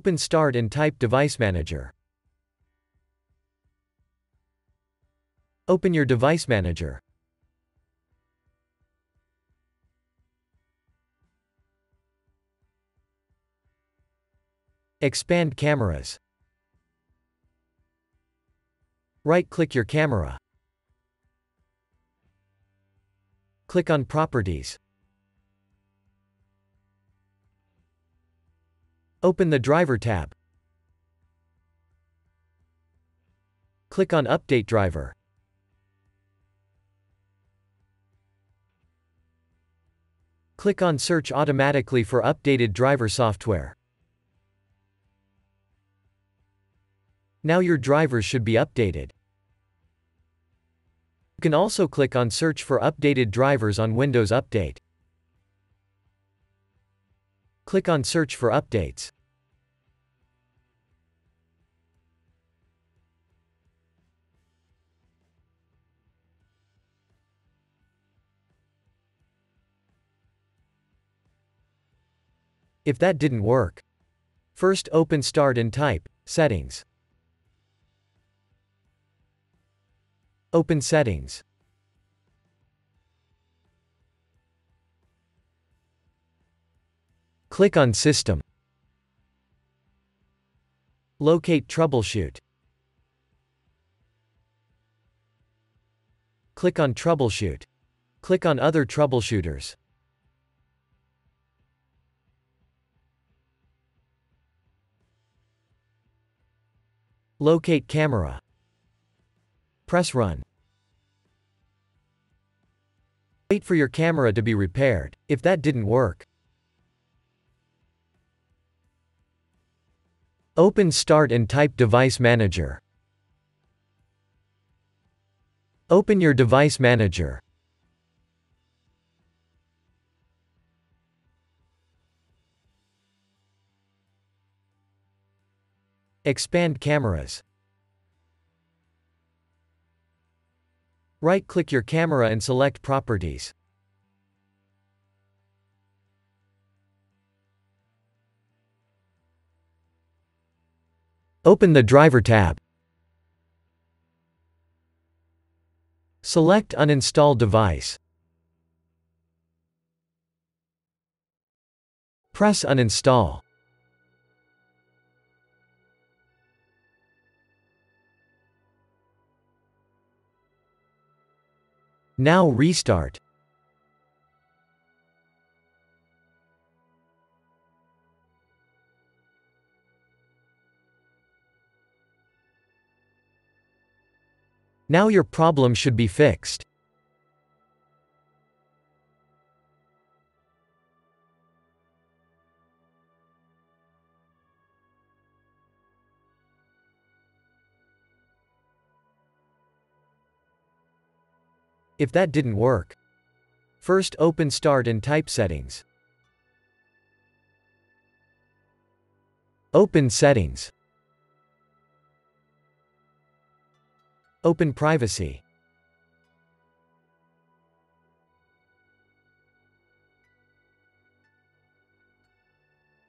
Open Start and type Device Manager. Open your Device Manager. Expand cameras. Right-click your camera. Click on Properties. Open the Driver tab. Click on Update Driver. Click on Search automatically for updated driver software. Now your drivers should be updated. You can also click on Search for updated drivers on Windows Update. Click on Search for updates. If that didn't work, first open Start and type Settings. Open Settings. Click on System. Locate Troubleshoot. Click on Troubleshoot. Click on Other Troubleshooters. Locate camera. Press Run. Wait for your camera to be repaired. If that didn't work, Open Start and type Device Manager. Open your Device Manager. Expand cameras. Right-click your camera and select Properties. Open the Driver tab. Select Uninstall device. Press Uninstall. Now restart. Now your problem should be fixed. If that didn't work, first open Start and type Settings. Open Settings. Open Privacy.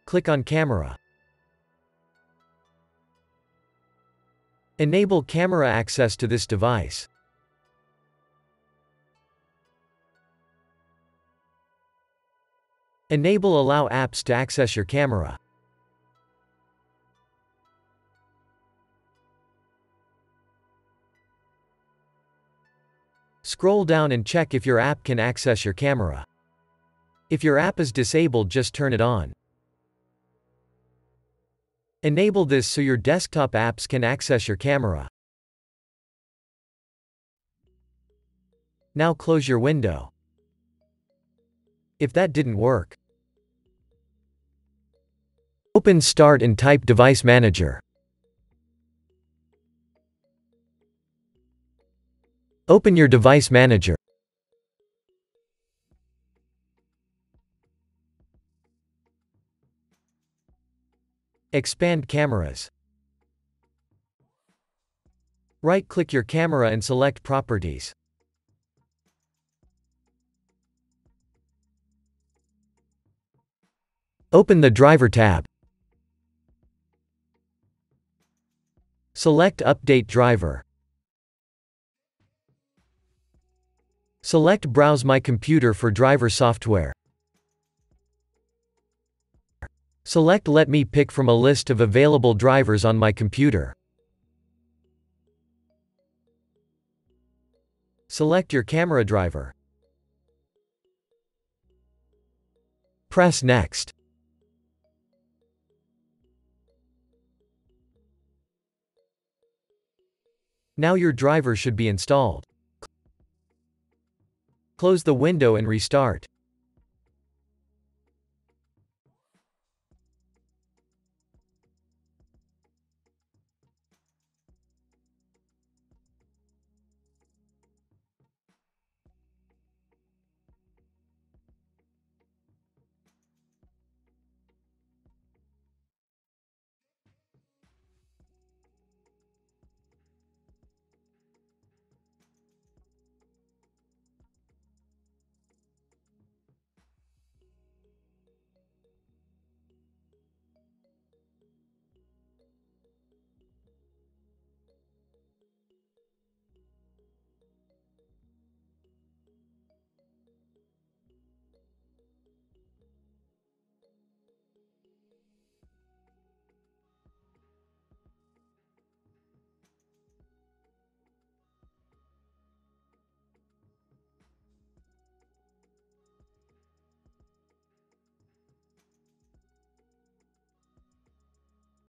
Click on Camera. Enable camera access to this device. Enable Allow apps to access your camera. Scroll down and check if your app can access your camera. If your app is disabled just turn it on. Enable this so your desktop apps can access your camera. Now close your window. If that didn't work, Open Start and type Device Manager. Open your Device Manager. Expand cameras. Right-click your camera and select Properties. Open the Driver tab. Select Update Driver. Select Browse My Computer for driver software. Select Let me pick from a list of available drivers on my computer. Select your camera driver. Press Next. Now your driver should be installed. Close the window and restart.